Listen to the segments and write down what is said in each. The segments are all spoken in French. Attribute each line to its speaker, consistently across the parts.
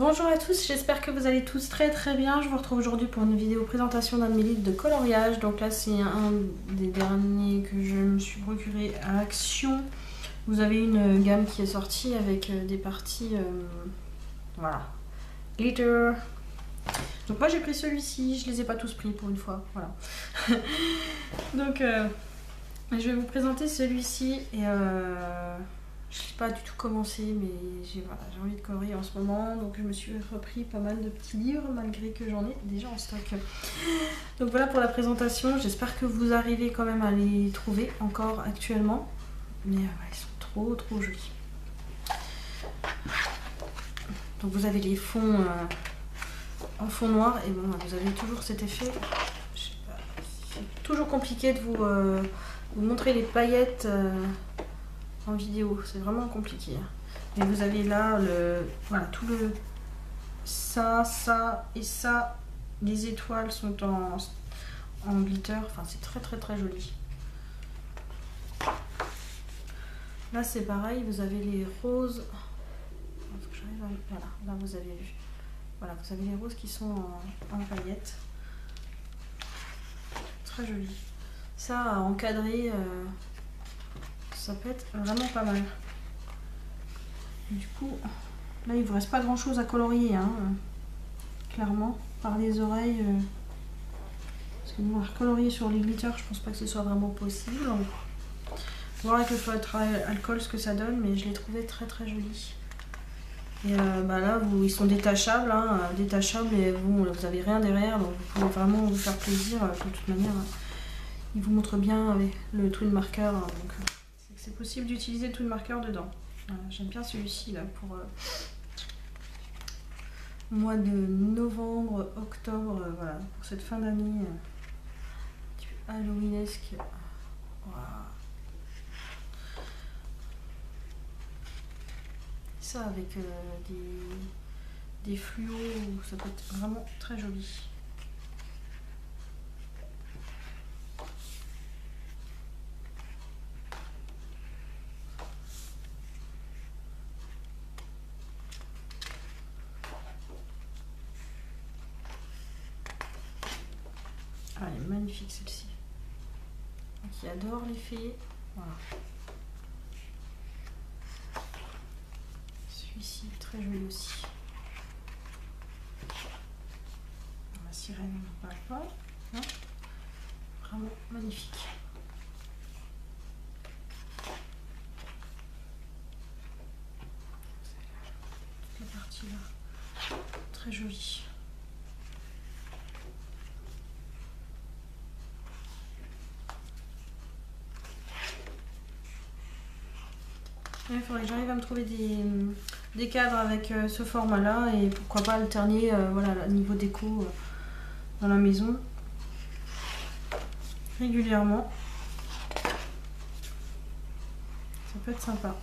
Speaker 1: Bonjour à tous, j'espère que vous allez tous très très bien. Je vous retrouve aujourd'hui pour une vidéo présentation d'un de mes livres de coloriage. Donc là c'est un des derniers que je me suis procuré à Action. Vous avez une gamme qui est sortie avec euh, des parties, euh, voilà, glitter. Donc moi j'ai pris celui-ci, je les ai pas tous pris pour une fois, voilà. Donc euh, je vais vous présenter celui-ci et... Je sais pas du tout commencé, mais j'ai envie de colorier en ce moment. Donc je me suis repris pas mal de petits livres, malgré que j'en ai déjà en stock. Donc voilà pour la présentation. J'espère que vous arrivez quand même à les trouver encore actuellement. Mais euh, ils sont trop trop jolis. Donc vous avez les fonds euh, en fond noir. Et bon, vous avez toujours cet effet. C'est toujours compliqué de vous, euh, vous montrer les paillettes en vidéo. C'est vraiment compliqué. Hein. Mais vous avez là le voilà tout le ça, ça et ça. Les étoiles sont en, en glitter. Enfin, c'est très très très joli. Là, c'est pareil. Vous avez les roses. Voilà, là vous avez vu. Voilà, vous avez les roses qui sont en, paillettes. Très joli. Ça, à encadrer. Euh, ça peut être vraiment pas mal. du coup, là il vous reste pas grand chose à colorier, hein, clairement, par les oreilles. Euh, parce que colorier sur les glitters, je pense pas que ce soit vraiment possible. On voir avec le feutre alcool ce que ça donne, mais je l'ai trouvé très très joli. Et euh, bah là, ils sont détachables, hein, détachables et vous, vous rien derrière, donc vous pouvez vraiment vous faire plaisir. Euh, de toute manière, il vous montre bien avec le twin marker. Hein, donc, c'est possible d'utiliser tout le marqueur dedans. J'aime bien celui-ci là pour euh, mois de novembre, octobre, euh, pour cette fin d'année euh, halloweenesque. Ça avec des, des fluos, ça peut être vraiment très joli. Elle est magnifique celle-ci. Qui adore les fées. Voilà. Celui-ci, très joli aussi. La sirène, ne parle pas. Vraiment magnifique. La partie là, très jolie. Il faudrait que j'arrive à me trouver des, cadres avec euh, ce format-là et pourquoi pas alterner euh, voilà, niveau déco euh, dans la maison régulièrement. Ça peut être sympa.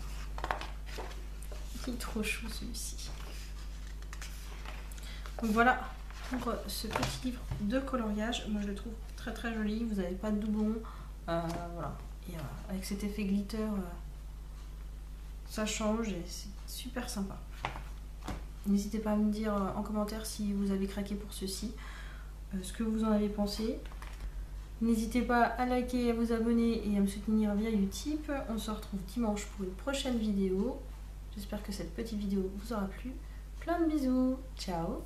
Speaker 1: Il est trop chaud celui-ci. Donc voilà pour ce petit livre de coloriage. Moi je le trouve très très joli. Vous n'avez pas de doublon. voilà. Et avec cet effet glitter change et c'est super sympa. N'hésitez pas à me dire euh, en commentaire si vous avez craqué pour ceci, euh, ce que vous en avez pensé. N'hésitez pas à liker, à vous abonner et à me soutenir via Utip. On se retrouve dimanche pour une prochaine vidéo. J'espère que cette petite vidéo vous aura plu. Plein de bisous. Ciao